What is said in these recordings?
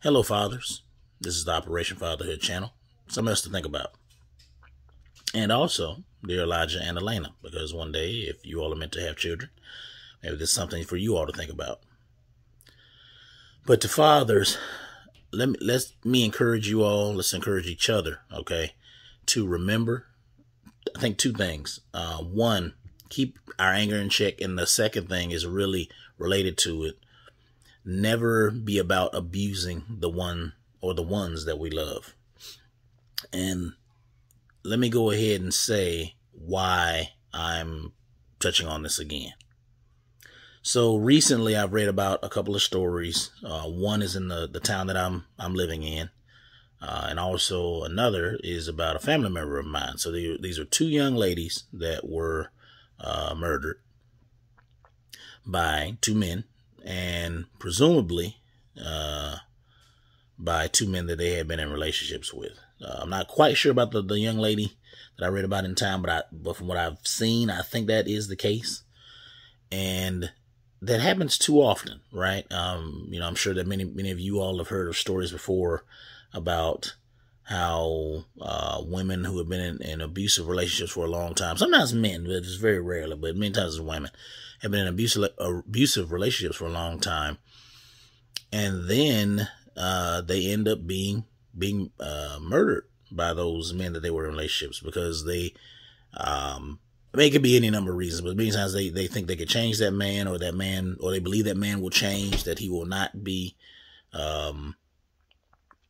Hello, fathers. This is the Operation Fatherhood channel. Something else to think about. And also, dear Elijah and Elena, because one day, if you all are meant to have children, maybe this is something for you all to think about. But to fathers, let me let's me encourage you all. Let's encourage each other, okay, to remember. I think two things. Uh, one, keep our anger in check, and the second thing is really related to it never be about abusing the one or the ones that we love. And let me go ahead and say why I'm touching on this again. So recently, I've read about a couple of stories. Uh, one is in the, the town that I'm I'm living in, uh, and also another is about a family member of mine. So they, these are two young ladies that were uh, murdered by two men and presumably uh, by two men that they had been in relationships with. Uh, I'm not quite sure about the, the young lady that I read about in time, but I, but from what I've seen, I think that is the case. And that happens too often, right? Um, you know, I'm sure that many, many of you all have heard of stories before about how uh, women who have been in, in, abusive relationships for a long time, sometimes men, but it's very rarely, but many times it's women, have been in abusive, abusive relationships for a long time. And then uh, they end up being being uh, murdered by those men that they were in relationships because they, um, I mean, it could be any number of reasons, but many times they, they think they could change that man or that man, or they believe that man will change, that he will not be, um,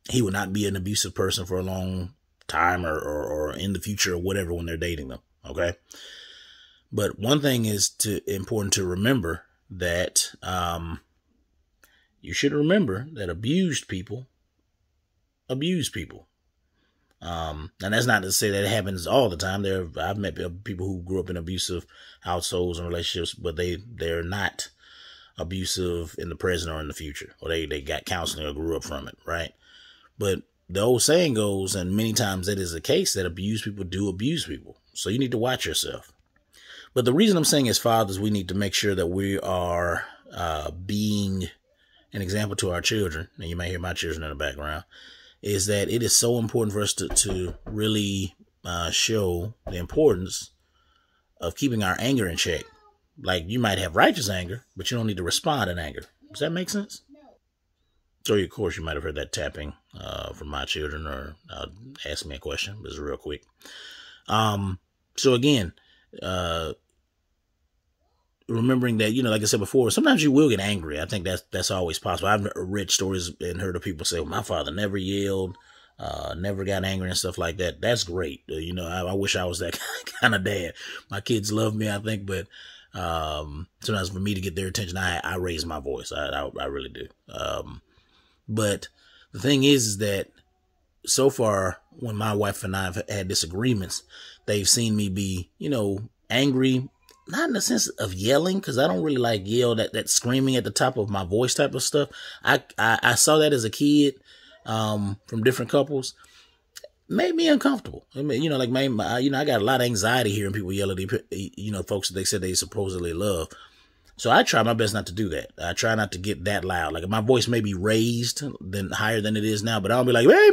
he will not be an abusive person for a long time or, or, or in the future or whatever when they're dating them. Okay. But one thing is to important to remember that um, you should remember that abused people abuse people. Um, and that's not to say that it happens all the time. There, I've met people who grew up in abusive households and relationships, but they they're not abusive in the present or in the future, or they they got counseling or grew up from it, right? But the old saying goes, and many times that is the case, that abused people do abuse people. So you need to watch yourself. But the reason I'm saying as fathers, we need to make sure that we are uh, being an example to our children. And you may hear my children in the background. Is that it is so important for us to, to really uh, show the importance of keeping our anger in check. Like you might have righteous anger, but you don't need to respond in anger. Does that make sense? So, of course, you might have heard that tapping uh, from my children or uh, ask me a question, but it's real quick. Um, so again, uh, remembering that, you know, like I said before, sometimes you will get angry. I think that's, that's always possible. I've read stories and heard of people say, well, my father never yelled, uh, never got angry and stuff like that. That's great. Uh, you know, I, I, wish I was that kind of dad. My kids love me, I think, but, um, sometimes for me to get their attention, I, I raise my voice. I, I, I really do. Um, but the thing is, is that so far, when my wife and I have had disagreements, they've seen me be, you know, angry, not in the sense of yelling, because I don't really like yell that that screaming at the top of my voice type of stuff. I I, I saw that as a kid, um, from different couples. Made me uncomfortable. I mean, you know, like my, my, you know, I got a lot of anxiety hearing people yell at, you know, folks that they said they supposedly love. So I try my best not to do that. I try not to get that loud. Like my voice may be raised than higher than it is now, but I'll be like, hey,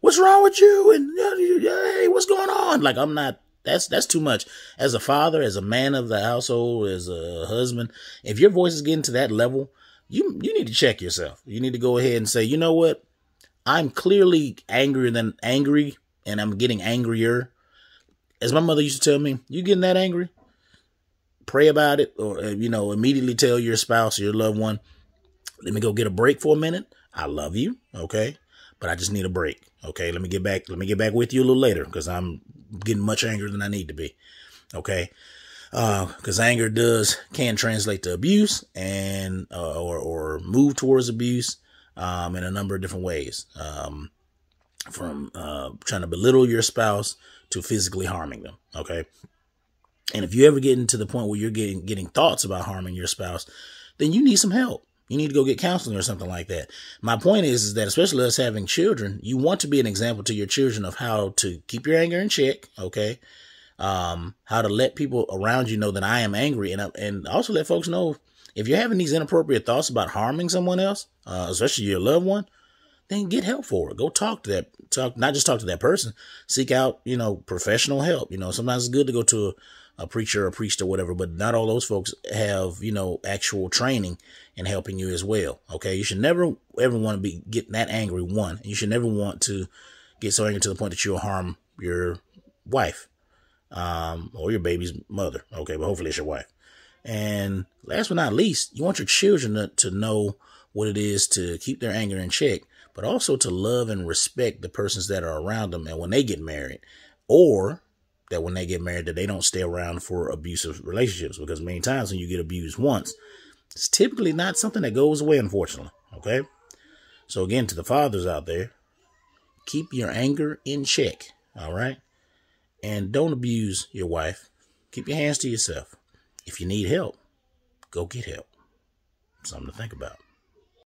what's wrong with you? And hey, what's going on? Like I'm not. That's that's too much. As a father, as a man of the household, as a husband, if your voice is getting to that level, you you need to check yourself. You need to go ahead and say, you know what? I'm clearly angrier than angry, and I'm getting angrier. As my mother used to tell me, you getting that angry? Pray about it, or you know, immediately tell your spouse or your loved one, let me go get a break for a minute. I love you, okay? but I just need a break. Okay, let me get back. Let me get back with you a little later because I'm getting much angrier than I need to be. Okay, because uh, anger does can translate to abuse and uh, or or move towards abuse um, in a number of different ways. Um, from uh, trying to belittle your spouse to physically harming them. Okay. And if you ever get into the point where you're getting getting thoughts about harming your spouse, then you need some help. You need to go get counseling or something like that. My point is, is that especially us having children, you want to be an example to your children of how to keep your anger in check. Okay. Um, how to let people around you know that I am angry and, and also let folks know if you're having these inappropriate thoughts about harming someone else, uh, especially your loved one, then get help for it. Go talk to that, talk, not just talk to that person, seek out, you know, professional help. You know, sometimes it's good to go to a, a preacher a priest or whatever, but not all those folks have, you know, actual training in helping you as well. Okay. You should never ever want to be getting that angry. One, you should never want to get so angry to the point that you'll harm your wife, um, or your baby's mother. Okay. But hopefully it's your wife. And last but not least, you want your children to, to know what it is to keep their anger in check, but also to love and respect the persons that are around them. And when they get married, or that when they get married, that they don't stay around for abusive relationships. Because many times when you get abused once, it's typically not something that goes away, unfortunately. Okay. So again, to the fathers out there, keep your anger in check. All right. And don't abuse your wife. Keep your hands to yourself. If you need help, go get help. Something to think about.